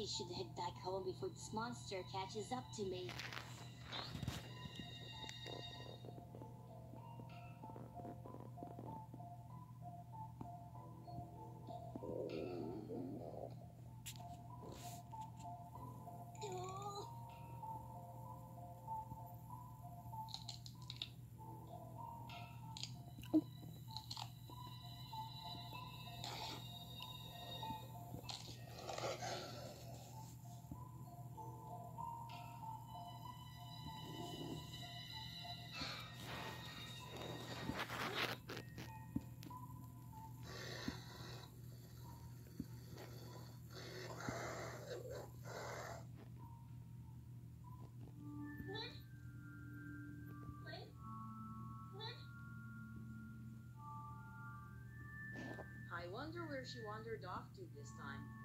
really should head back home before this monster catches up to me. She wandered off to this time.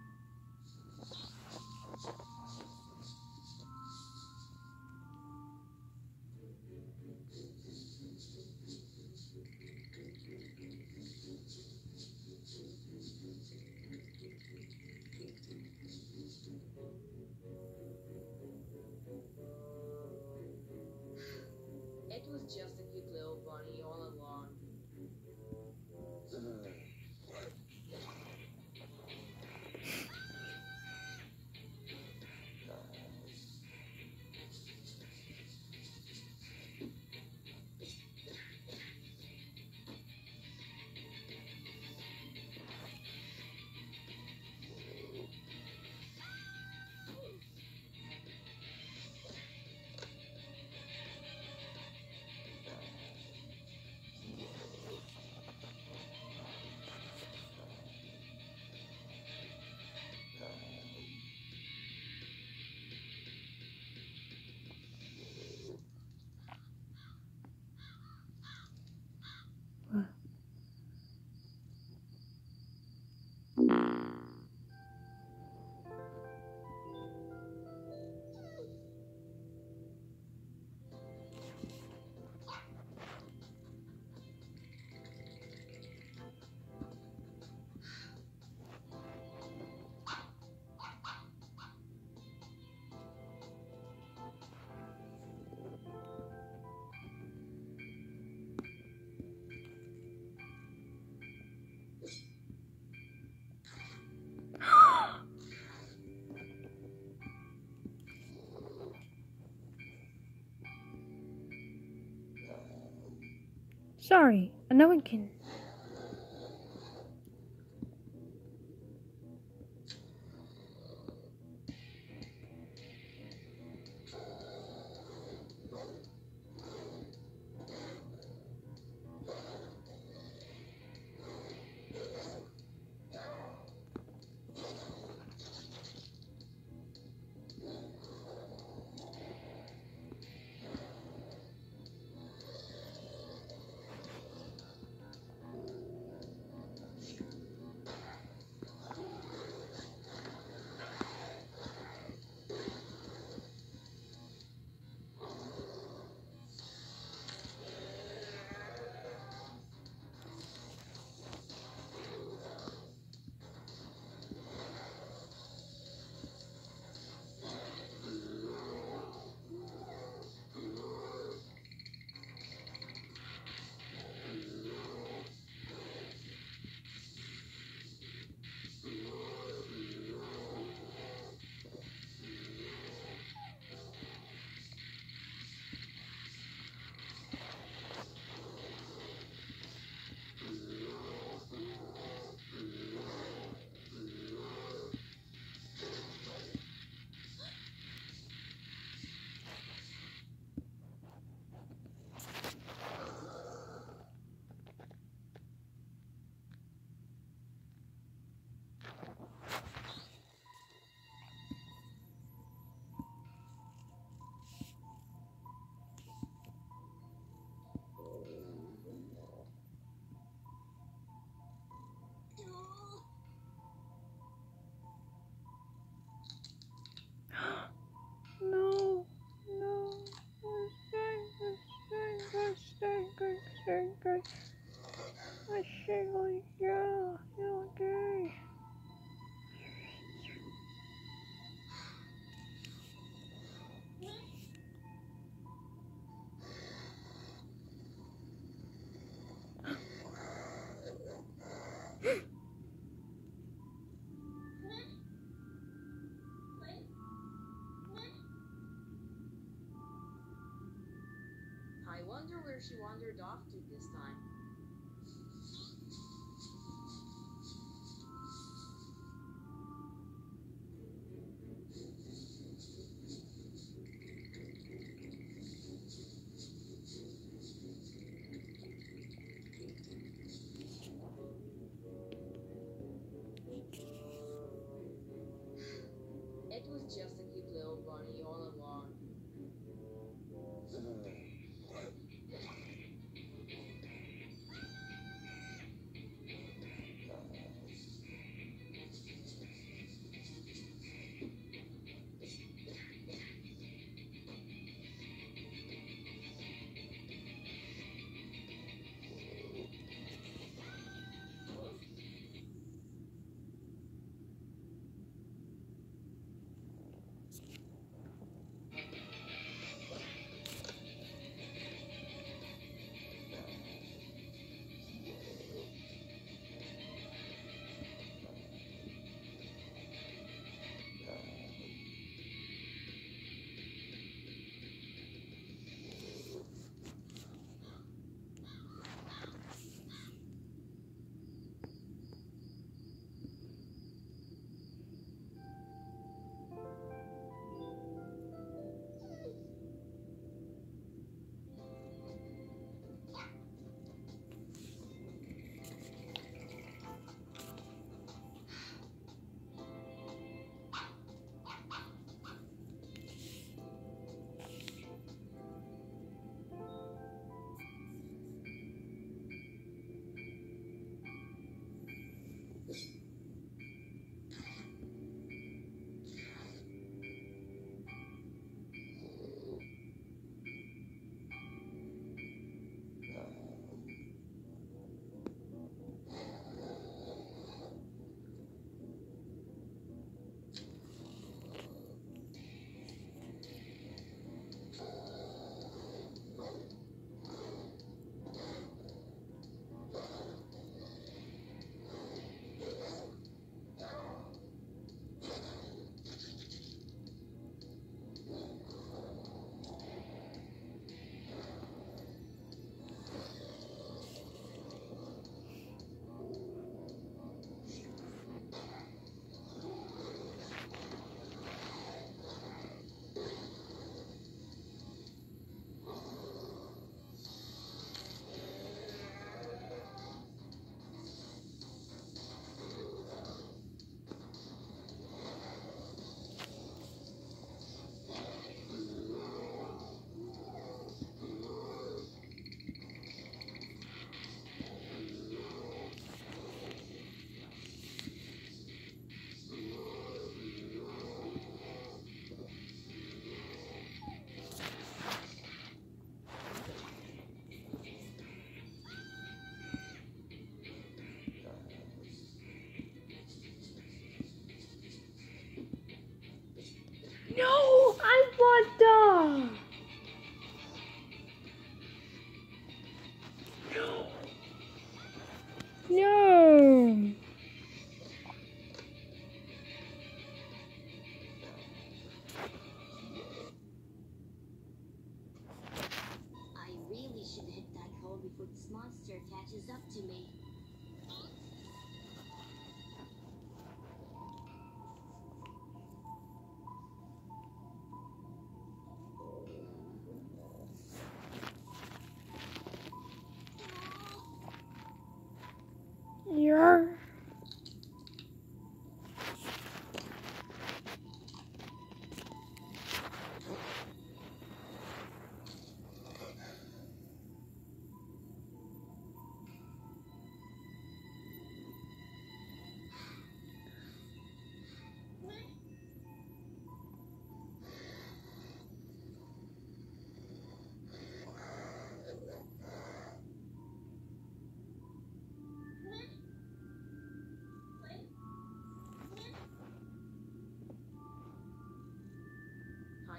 Sorry, and no one can. I should go yeah, okay. I wonder where she wandered off to this time. just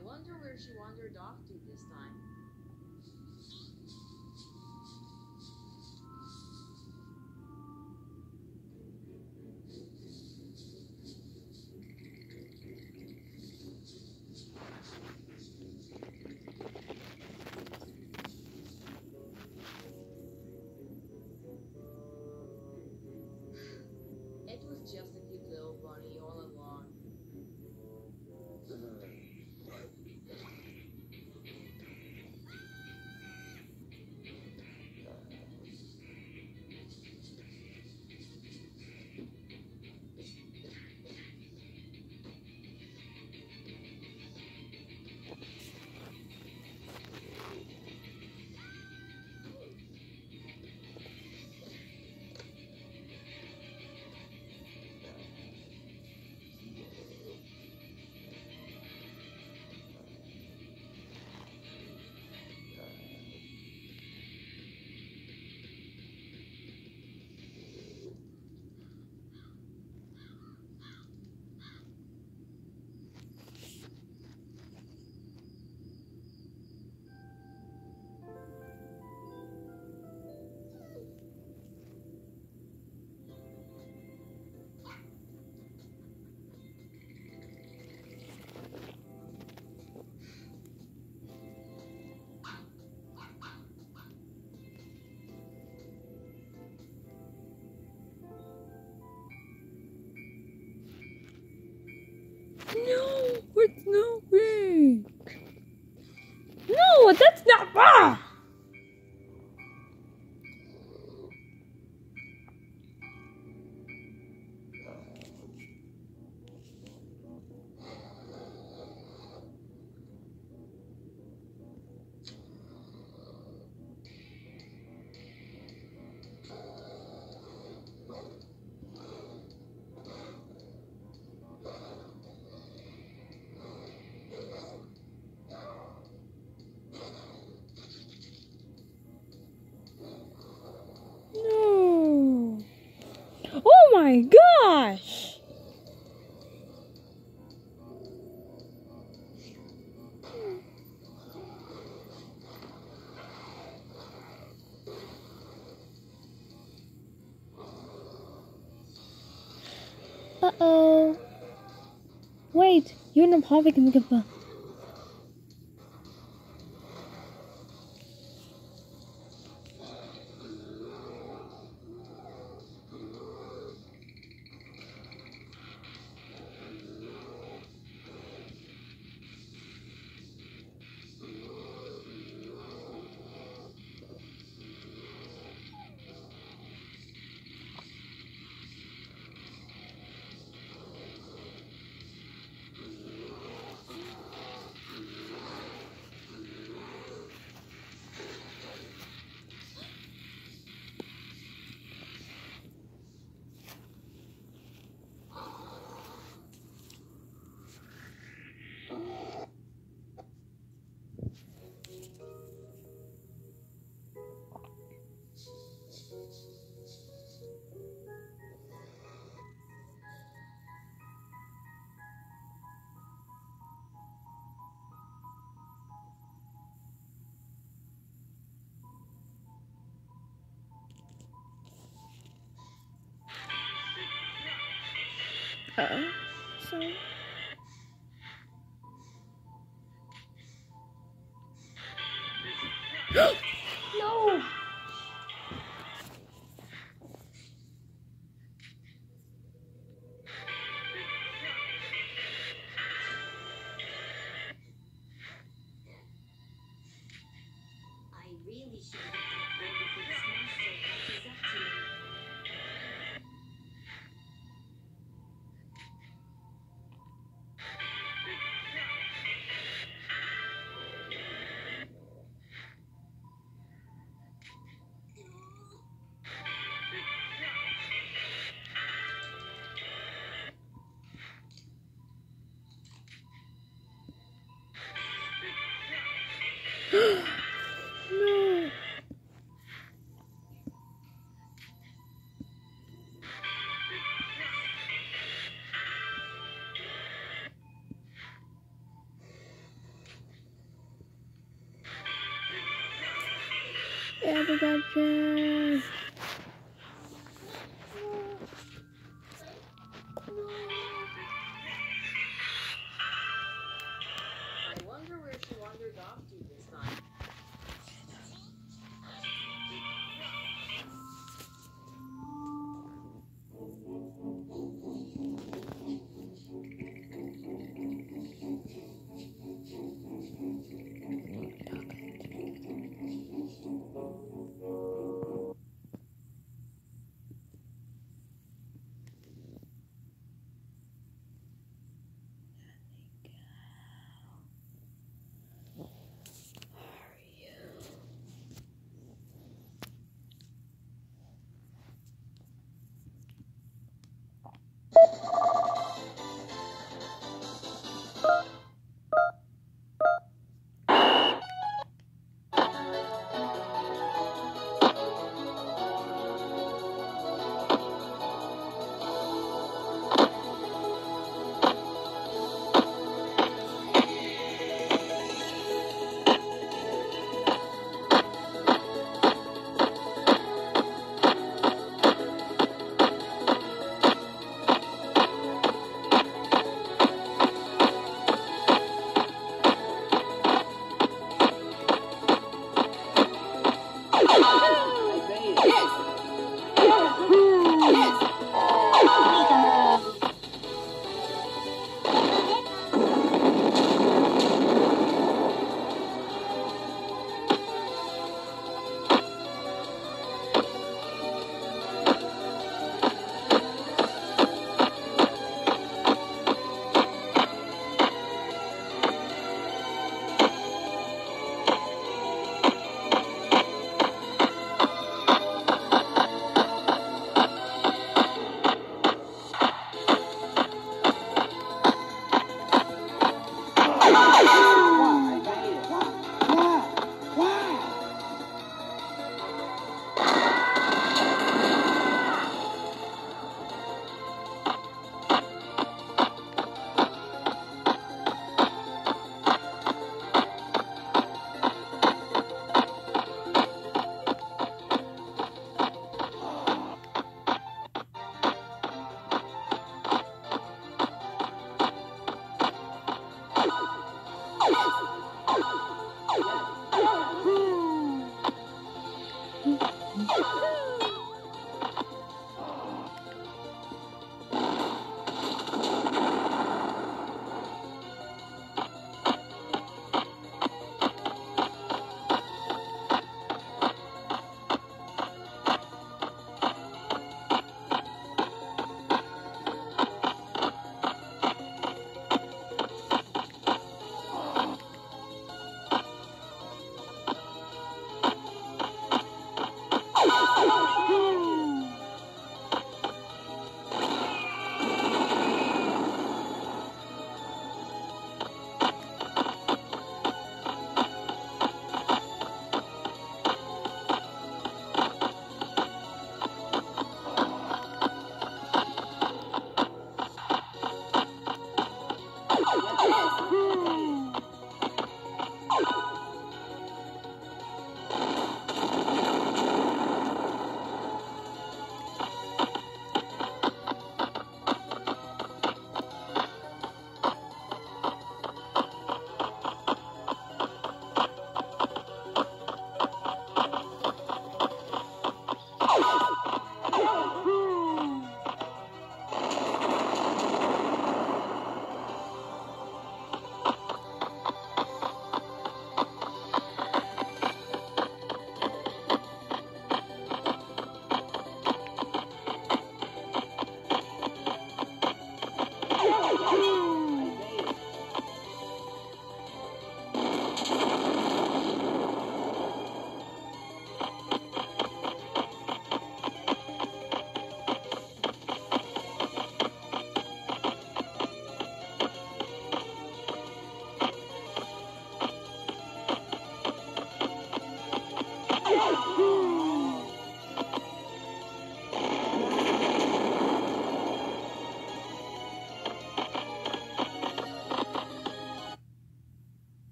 I wonder where she wandered off to this time. Wait, you're not pawik ka Sorry. no!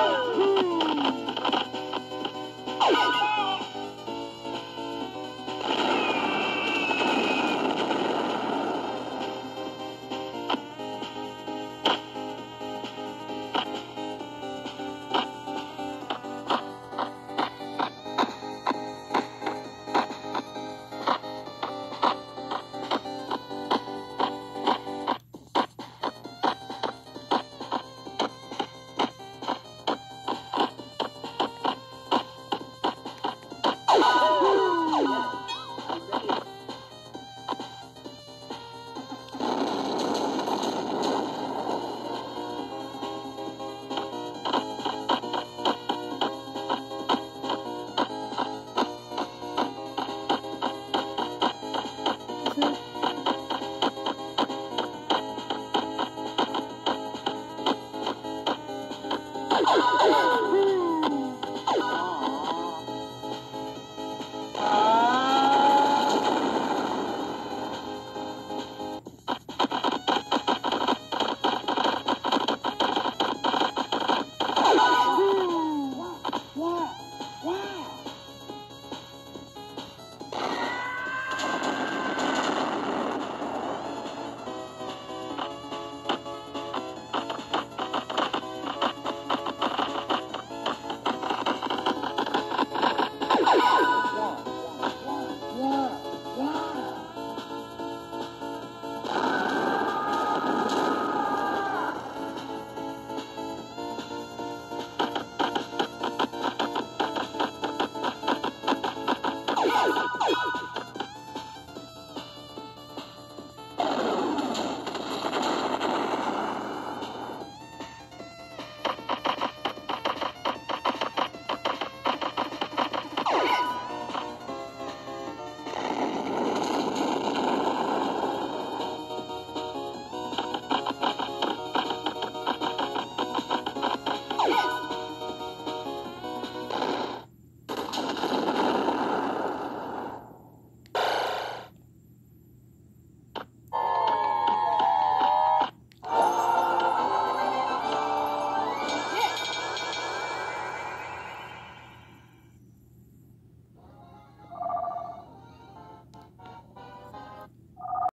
Woo!